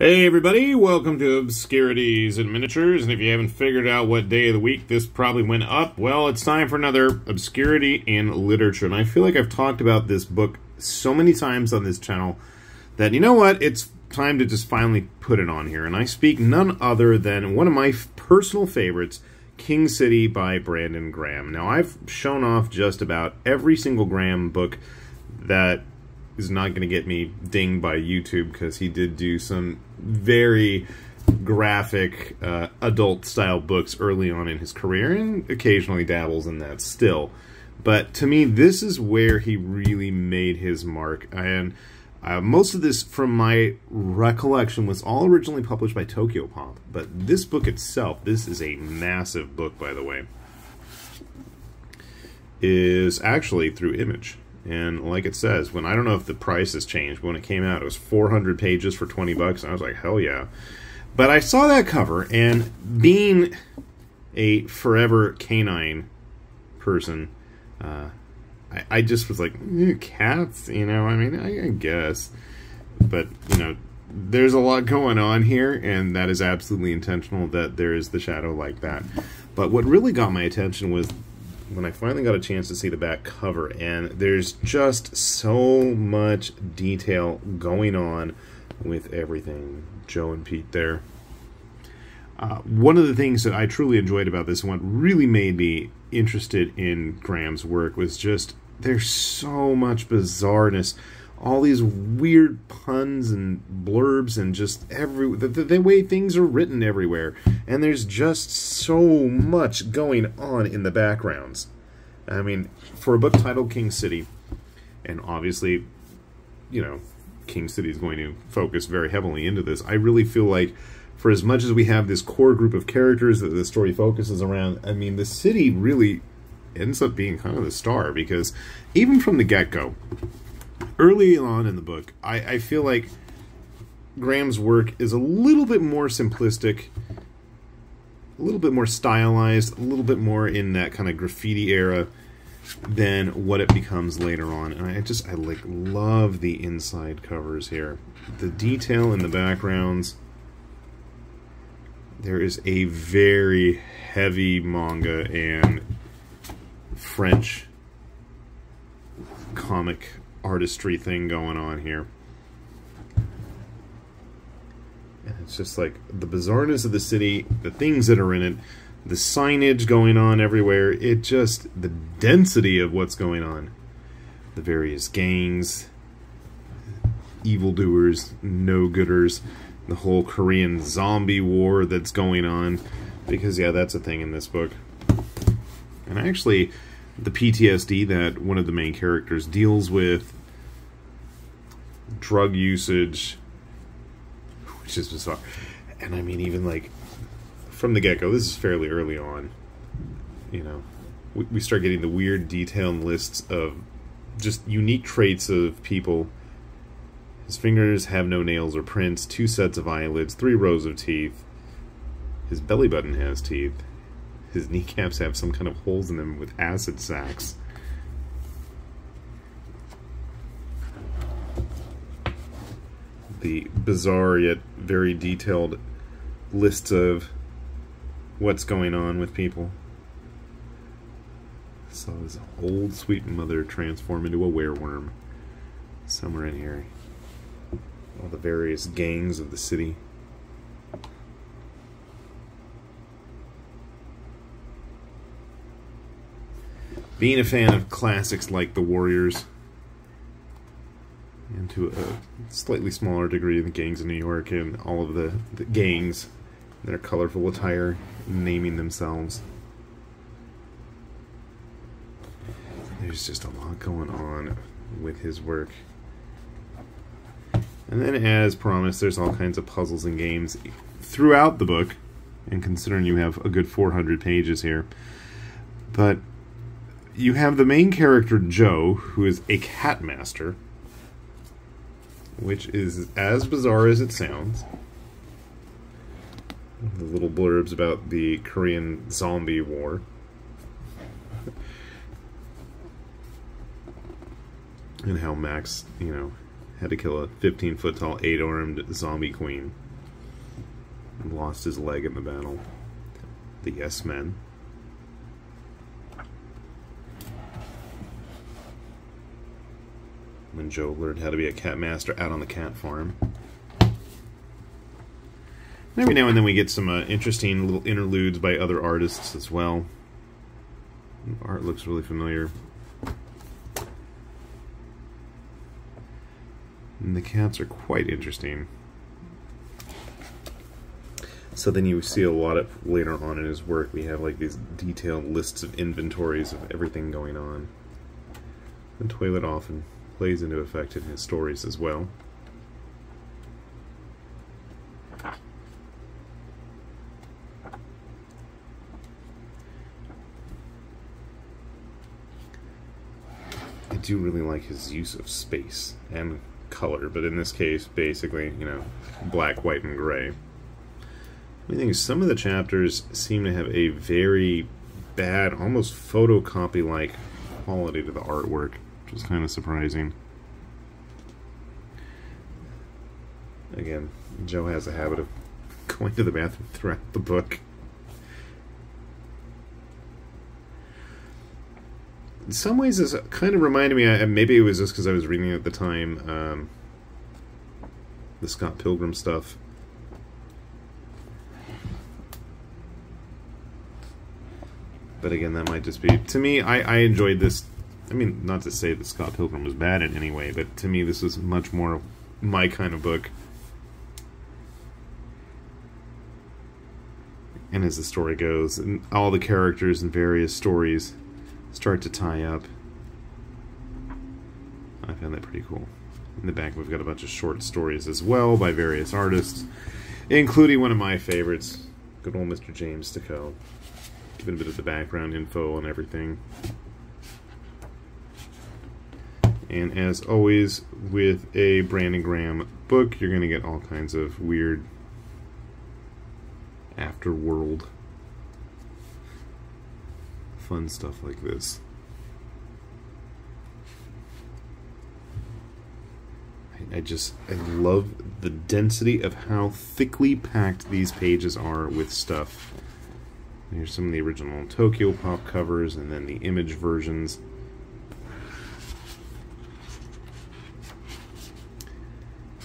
Hey everybody, welcome to Obscurities in Miniatures, and if you haven't figured out what day of the week this probably went up, well, it's time for another Obscurity in Literature, and I feel like I've talked about this book so many times on this channel that, you know what, it's time to just finally put it on here, and I speak none other than one of my personal favorites, King City by Brandon Graham. Now, I've shown off just about every single Graham book that is not going to get me dinged by YouTube because he did do some very graphic uh, adult style books early on in his career and occasionally dabbles in that still. But to me, this is where he really made his mark. And uh, most of this, from my recollection, was all originally published by Tokyopop. But this book itself, this is a massive book, by the way, is actually through Image. And like it says, when I don't know if the price has changed, but when it came out, it was 400 pages for 20 bucks. And I was like, hell yeah. But I saw that cover, and being a forever canine person, uh, I, I, just was like, cats, you know, I mean, I, I guess. But, you know, there's a lot going on here, and that is absolutely intentional that there is the shadow like that. But what really got my attention was when I finally got a chance to see the back cover, and there's just so much detail going on with everything. Joe and Pete there. Uh, one of the things that I truly enjoyed about this, what really made me interested in Graham's work, was just there's so much bizarreness all these weird puns and blurbs and just every the, the, way things are written everywhere. And there's just so much going on in the backgrounds. I mean for a book titled king city and obviously you know king city is going to focus very heavily into this i really feel like for as much as we have this core group of characters that the story focuses around i mean the city really ends up being kind of the star because even from the get-go early on in the book, I, I feel like Graham's work is a little bit more simplistic, a little bit more stylized, a little bit more in that kind of graffiti era than what it becomes later on. And I just I like love the inside covers here. The detail in the backgrounds. There is a very heavy manga and French comic artistry thing going on here. And it's just like the bizarreness of the city, the things that are in it, the signage going on everywhere. It just, the density of what's going on. The various gangs, evildoers, no-gooders, the whole Korean zombie war that's going on. Because, yeah, that's a thing in this book. And actually, the PTSD that one of the main characters deals with, drug usage, which is bizarre. And I mean, even like from the get go, this is fairly early on. You know, we, we start getting the weird detailed lists of just unique traits of people. His fingers have no nails or prints, two sets of eyelids, three rows of teeth. His belly button has teeth his kneecaps have some kind of holes in them with acid sacs. The bizarre yet very detailed lists of what's going on with people. So his old sweet mother transform into a wereworm somewhere in here. All the various gangs of the city. being a fan of classics like The Warriors, to a slightly smaller degree the gangs in New York and all of the, the gangs, their colorful attire, naming themselves. There's just a lot going on with his work. And then, as promised, there's all kinds of puzzles and games throughout the book, and considering you have a good 400 pages here. But you have the main character, Joe, who is a cat master, which is as bizarre as it sounds. The little blurbs about the Korean zombie war. and how Max, you know, had to kill a 15 foot tall, eight armed zombie queen. And lost his leg in the battle. The Yes Men. When Joe learned how to be a cat master out on the cat farm. every now and then we get some uh, interesting little interludes by other artists as well. Art looks really familiar. And the cats are quite interesting. So then you see a lot of later on in his work, we have like these detailed lists of inventories of everything going on. And Toilet often plays into effect in his stories as well. I do really like his use of space and color, but in this case, basically, you know, black, white, and gray. I think some of the chapters seem to have a very bad, almost photocopy-like quality to the artwork, which is kind of surprising. Again, Joe has a habit of going to the bathroom throughout the book. in some ways this kind of reminded me, maybe it was just because I was reading at the time, um, the Scott Pilgrim stuff. But again, that might just be... To me, I, I enjoyed this. I mean, not to say that Scott Pilgrim was bad in any way, but to me this was much more my kind of book. And as the story goes, and all the characters and various stories start to tie up. I found that pretty cool. In the back, we've got a bunch of short stories as well by various artists, including one of my favorites, good old Mr. James Stokoe. Giving a bit of the background info and everything. And as always, with a Brandon Graham book, you're going to get all kinds of weird afterworld fun stuff like this. I, just, I love the density of how thickly packed these pages are with stuff. Here's some of the original Tokyopop covers and then the image versions.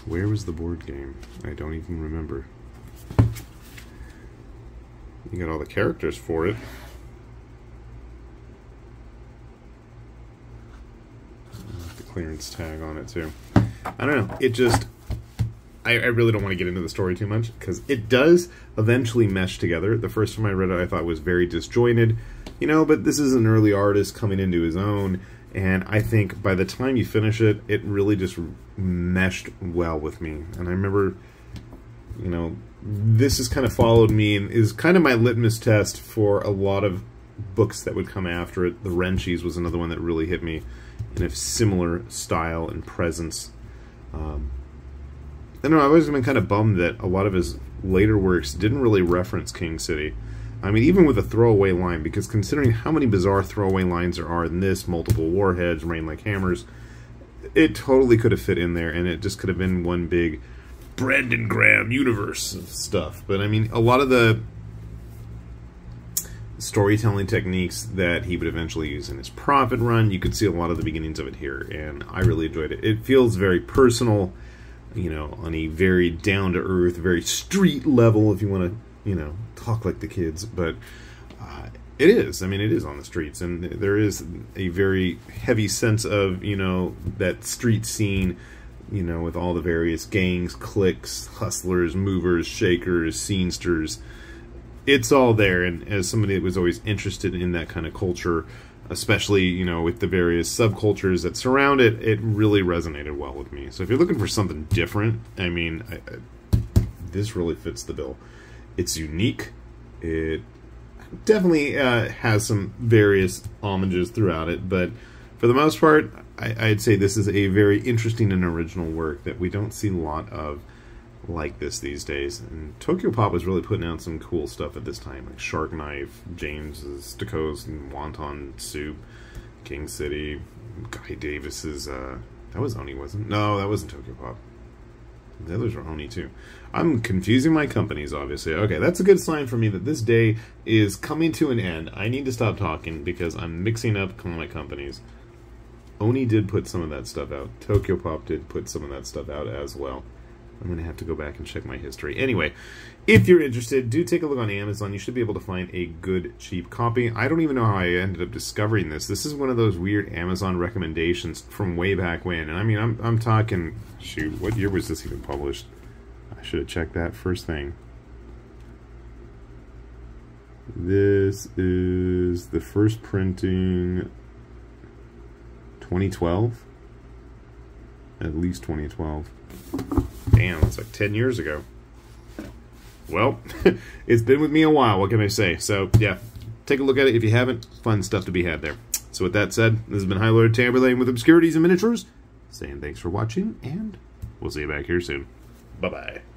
Where was the board game? I don't even remember. You got all the characters for it. The clearance tag on it too. I don't know. It just I, I really don't want to get into the story too much because it does eventually mesh together. The first time I read it, I thought it was very disjointed, you know. But this is an early artist coming into his own, and I think by the time you finish it, it really just meshed well with me. And I remember, you know, this has kind of followed me and is kind of my litmus test for a lot of books that would come after it. The Wrenchies was another one that really hit me in a similar style and presence. Um, I know, I've always been kind of bummed that a lot of his later works didn't really reference King City. I mean, even with a throwaway line, because considering how many bizarre throwaway lines there are in this, multiple warheads, rain like hammers, it totally could have fit in there, and it just could have been one big Brandon Graham universe stuff. But I mean, a lot of the storytelling techniques that he would eventually use in his Prophet run. You could see a lot of the beginnings of it here, and I really enjoyed it. It feels very personal, you know, on a very down to earth, very street level, if you want to, you know, talk like the kids. But uh, it is. I mean, it is on the streets, and there is a very heavy sense of, you know, that street scene. You know, with all the various gangs, cliques, hustlers, movers, shakers, scenesters, it's all there. And as somebody that was always interested in that kind of culture, especially you know with the various subcultures that surround it, it really resonated well with me. So if you're looking for something different, I mean, I, I, this really fits the bill. It's unique. It definitely uh, has some various homages throughout it, but for the most part, I, I'd say this is a very interesting and original work that we don't see a lot of like this these days. And Tokyopop was really putting out some cool stuff at this time, like Sharknife, James's and Wonton Soup, King City, Guy Davis's. Uh, that was Oni, wasn't? No, that wasn't Tokyopop. The others are Oni too. I'm confusing my companies, obviously. Okay, that's a good sign for me that this day is coming to an end. I need to stop talking because I'm mixing up my companies. Oni did put some of that stuff out. Tokyopop did put some of that stuff out as well. I'm going to have to go back and check my history. Anyway, if you're interested, do take a look on Amazon. You should be able to find a good, cheap copy. I don't even know how I ended up discovering this. This is one of those weird Amazon recommendations from way back when. And I mean, I'm, I'm talking, shoot, what year was this even published? I should have checked that first thing. This is the first printing 2012? At least 2012. Damn, that's like 10 years ago. Well, it's been with me a while, what can I say? So, yeah, take a look at it if you haven't. Fun stuff to be had there. So with that said, this has been High Lord Tamerlane with Obscurities in Miniatures, saying thanks for watching, and we'll see you back here soon. Bye-bye.